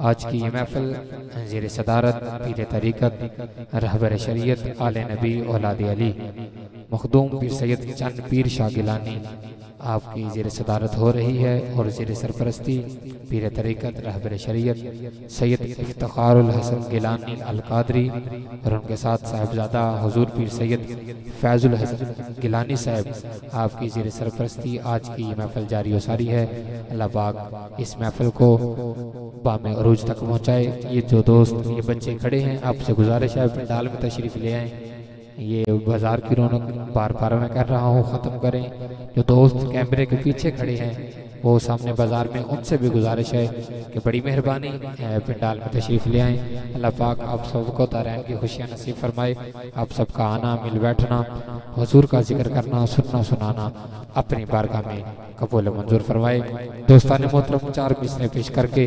आज की महफिल जेर सदारत, पीर तरीक़त, रहबर शरीत आल नबी औलाद अली, मखदूम पीर सैद चंद पीर शाह गिलानी आपकी जेर सदारत हो रही है और जेर सरपरस्ती, पीर तरीक़त, रहबर शरीयत, सैयद इफ्तारुल हसन गिलानी अलकादरी और उनके साथ साहबजादा हजूर पीर सैयद फैज़ुल हसन गिलानी साहब, आपकी जेर सरपरस्ती आज की ये महफ़ल जारी सारी है। अल्लाह पाक इस महफ़ल को बाम अरूज तक पहुँचाए। ये जो दोस्त, ये बच्चे खड़े हैं, आपसे गुजारिश है पंडाल में तशरीफ़ ले आएँ। ये बाज़ार की रौनक बार बार मैं कर रहा हूँ, ख़त्म करें। जो दोस्त कैमरे के पीछे खड़े हैं, वो सामने बाज़ार में उनसे भी गुजारिश है कि बड़ी मेहरबानी पंडाल में तशरीफ़ ले आएँ। अल्लाह पाक आप सबको तारैन की खुशियाँ नसीब फरमाए। आप सबका आना, मिल बैठना, हजूर का ज़िक्र करना, सुनना, सुनाना, अपनी बारगाह में कबूल मंजूर फरमाए। दोस्तान मोहतरम, चार मिसरें पेश करके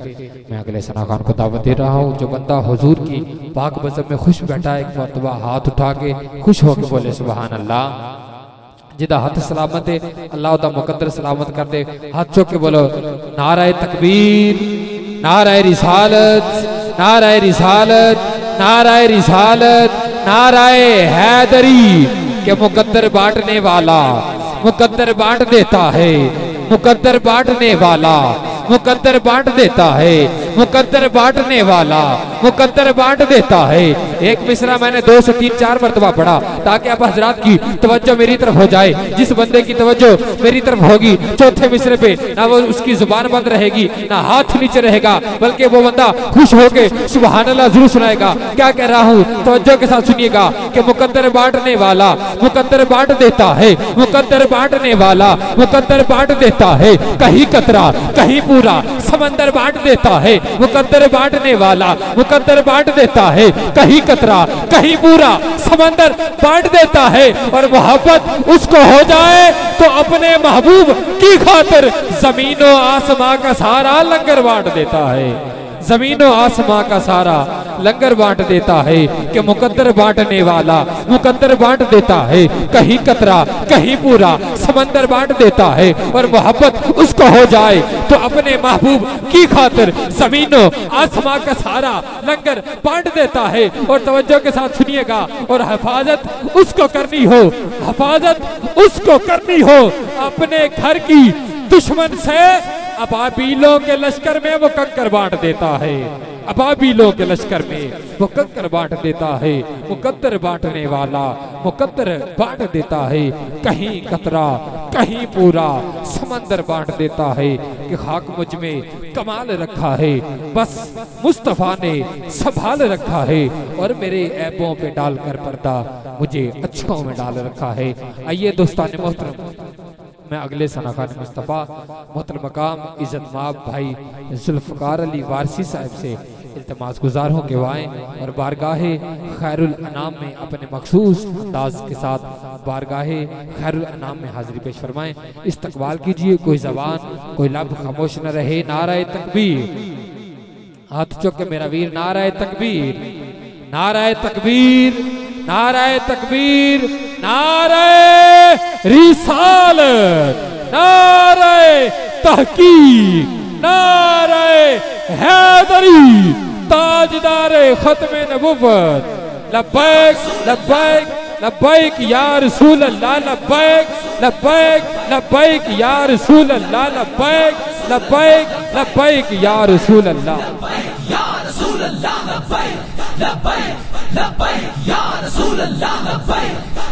मैं अगले सना खान को दावत दे रहा हूँ, जो बंदा हजूर की पाक मज़हब में खुश बैठा एक मरतबा हाथ उठा के खुश होकर बोले सुबह अल्लाह। जिदा हथ सलामत है, अल्लाह दा मुकद्दर सलामत कर दे। हाथ चौक के बोलो, नाराय तकबीर, नाराय रिसालत नाराय रिसालत नाराय रिसालत, नाराय हैदरी, के मुकद्दर बांटने वाला, मुकद्दर बांट देता है, मुकद्दर बांटने वाला, मुकद्दर बांट देता है। मुकद्दर बांटने वाला, मुकद्दर बांट देता है। एक मिसरा मैंने दो से तीन, चार मरतबा पढ़ा, ताकि आप हजरात की तवज्जो मेरी तरफ़ हो जाए। जिस बंदे की तवज्जो मेरी तरफ़ होगी, चौथे मिसरे पे, ना वो उसकी ज़ुबान बंद रहेगी, ना हाथ नीचे रहेगा, बल्कि वो बंदा खुश होके सुबह ज़रूर सुनाएगा। क्या कह रहा हूँ? तवज्जो के साथ सुनिएगा कि मुकद्दर बांटने वाला, मुकद्दर बांट देता है, मुकद्दर बांटने वाला, मुकद्दर बांट देता है। कहीं कतरा, कहीं पूरा, समंदर बांट देता है। मुकद्दर बांटने वाला मुकद्दर बांट देता है। कहीं कतरा, कहीं पूरा, समंदर बांट देता है और मोहब्बत उसको हो जाए तो अपने महबूब की खातिर जमीनों आसमां का सारा लंगर बांट देता है। जमीनों आसमां का सारा लंगर बांट देता है कि मुकद्दर बांटने वाला मुकद्दर बांट देता है। कहीं कतरा, कहीं पूरा समंदर बांट देता है और मोहब्बत उसको हो जाए तो अपने महबूब की खातिर जमीनों, आसमां का सारा लंगर बांट देता है और तवज्जो के साथ सुनिएगा और हिफाजत उसको करनी हो, हिफाजत उसको करनी हो अपने घर की दुश्मन से अबाबीलों के लश्कर में वो कंकर बांट देता है। अबाबीलों के लश्कर में वो कंकर बांट देता है। मुकद्दर बांटने वाला मुकद्दर बांट देता है। कहीं कतरा, कहीं पूरा समंदर बांट देता है कि खाक मुझमें कमाल रखा है। बस मुस्तफ़ा ने संभाल रखा है और मेरे ऐबों पे डालकर पर्दा मुझे अच्छों में डाल रखा है। आइए दोस्तान मोहतरम। मैं अगले सनाखान मुस्तफ़ा मोहतर मकाम, इज़्ज़त माब भाई जुल्फ़कार अली वारसी साहब से इल्तमास गुजार हो के आए और बारगाह खैरुल में अपने मखसूस अंदाज के साथ बारगाह खैरुल में हाजिरी पेश फरमाएँ। इस्तकबाल कीजिए, कोई जबान, कोई लब खामोश न रहे नाराय तकबीर हाथ चौक के मेरा वीर नाराय तकबीर नाराय तकबीर नाराय तकबीर नाराय रिसालत नाराय तहकीक नाराय हैदरी, ताजदार खत्म नबुवत। लब्बैक लब्बैक लब्बैक या रसूल अल्लाह लब्बैक लब्बैक लब्बैक या रसूल अल्लाह लब्बैक लब्बैक लब्बैक या रसूल अल्लाह या रसूल अल्लाह लब्बैक लब्बैक लब्बैक या रसूल अल्लाह लब्बैक।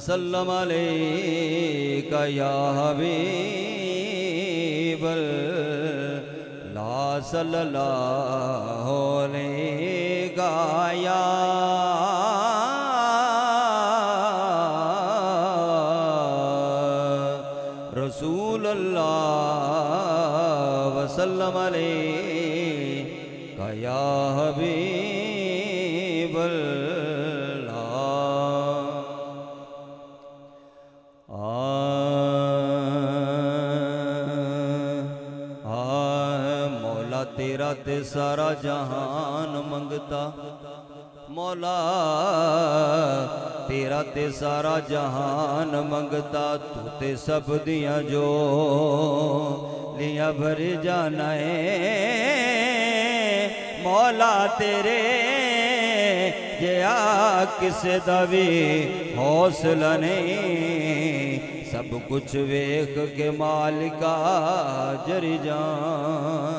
वसल्लम अलैका या हबीब ला सल्लल्लाहु अलैहि गाया रसूल अल्लाह वसल्लम अलैका या हबीब सारा जहान मंगता। मौला, तेरा ते सारा जहान मंगता। तू ते सब दिया जो लिया भर जाना है। मौला तेरे जिया किसे दा भी हौसला नहीं। सब कुछ वेख के मालिका जरी जान।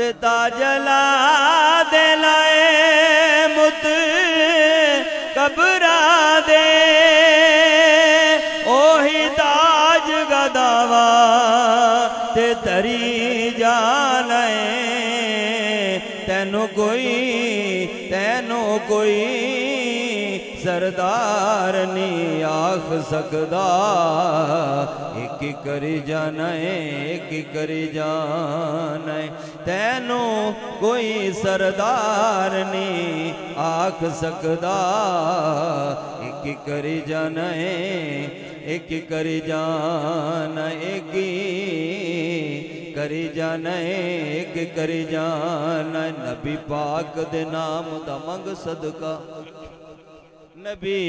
ते जला दे लाए मुत कबरा दे सरदार नहीं आख सकदा। एक करी जाना एक करी जाना तैनू कोई सरदार नहीं आख सकदा। एक करी जाना एक करी जाना एक करी जाना एक करी जाना। नबी पाक दे नाम दा मंग सदका। नबी,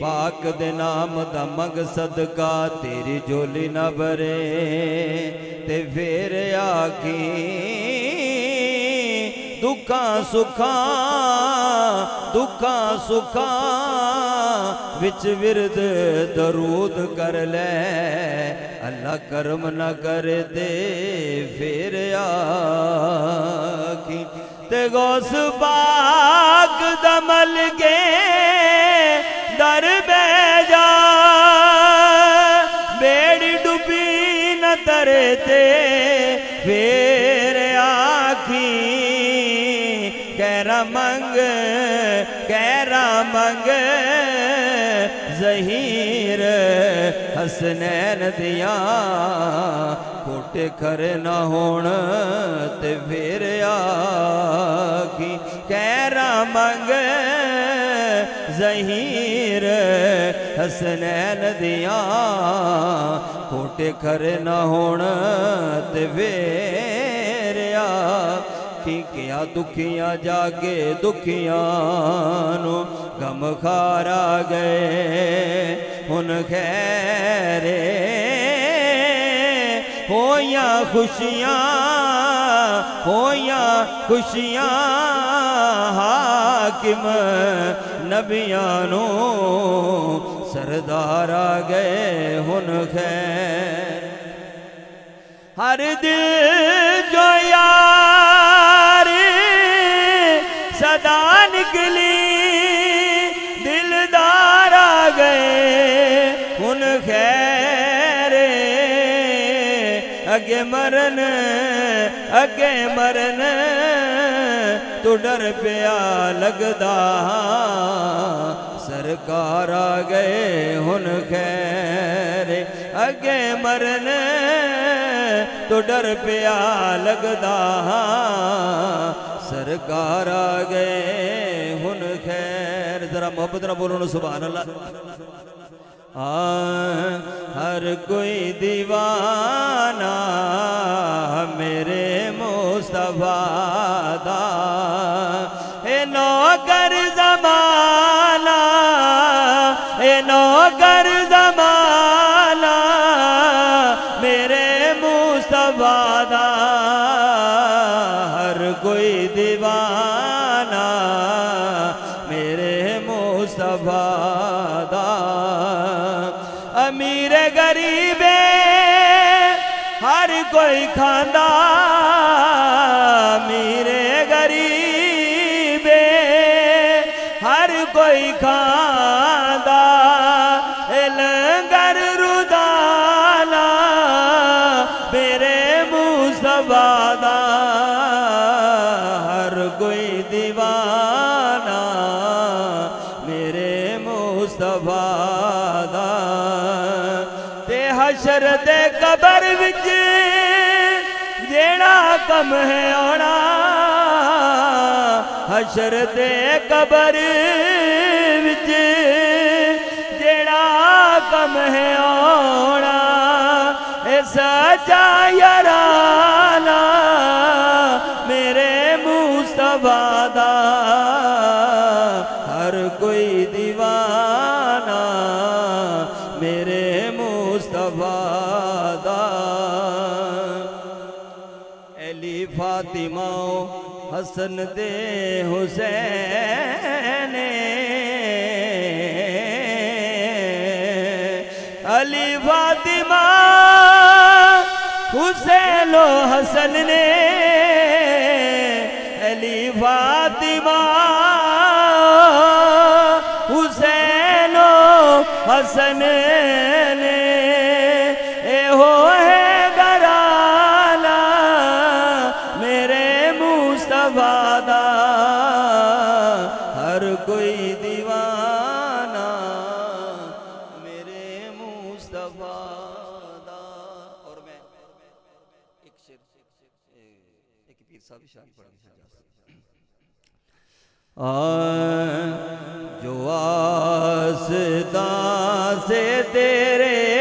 पाक दे नाम दा मंग सदका, तेरी झोली न भरे, ते फिर आखी, दुखा सुखा दुखा सुखा, विच विरद दरूद कर ले, अल्लाह करम न कर दे फिर आखी। ते गौस बाग दमल के दर जा। बेड़ी डुबी न तरे ते, फिर आखी कैरा मंग कैरा मंग, जहीर हसनैन दिया कोटे खरे न होण ते फिर आखी कैरा मंग जहीर हसनैन दिया कोटे खरे न होण ते फिर आखी किया दुखियाँ जागे दुखियाँ नु गम खारा गए हुन होया खुशियाँ होया खुशियाँ, हाकिम नबियाँ नु सरदार आ गए हुन खैर। हर दिल जो यार, सदा निकली अगे मरन अगे मरन, तू डर पिया लगदा। सरकार आ गए हुन खैर, अगे मरन तो डर पिया लगदा। सरकार आ गए हुन खैर, जरा मोहब्बत ना बोलो सुभान अल्लाह। आ हर कोई दीवाना मेरे मुस्तफ़ा दा। अमीर गरीबे हर कोई खांदा अमीर गरीबे हर कोई खांदा लंगर रुदाना, मेरे मुस्तफ़ा दा हर कोई दीवाना। ਹਸ਼ਰ ਦੇ ਕਬਰ ਵਿੱਚ, ਜਿਹੜਾ ਕੰਮ ਹੈ ਆਣਾ ਹਸ਼ਰ ਦੇ ਕਬਰ ਵਿੱਚ, ਜਿਹੜਾ ਕਮ ਹੈ ਆਣਾ ਇਸ ਜਾਇਰਾਨਾ हसन दे हुसैन। अली फातिमा हुसैनो हसन ने अली फातिमा हुसैनो हसन ने वादा, हर कोई दीवाना, मेरे मुस्तफ़ा और मैं एक शेर, एक पीर साहब शान पढ़ जो आसदा से तेरे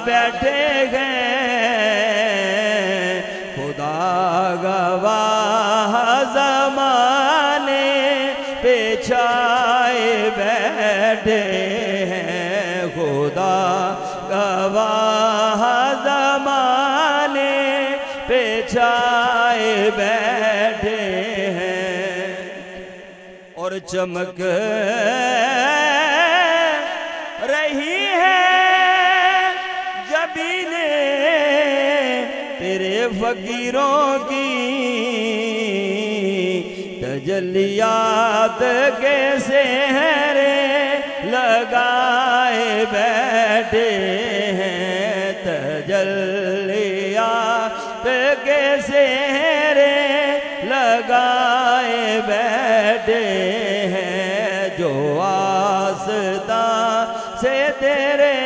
बैठे हैं। खुदा गवाह जमाने पेछाए बैठे हैं। खुदा गवाह जमाने पेछाए बैठे हैं। और चमक फकीरों की तजलियात के सेहरे लगाए बैठे हैं तजलियात के सेहरे लगाए बैठे हैं जो आसता से तेरे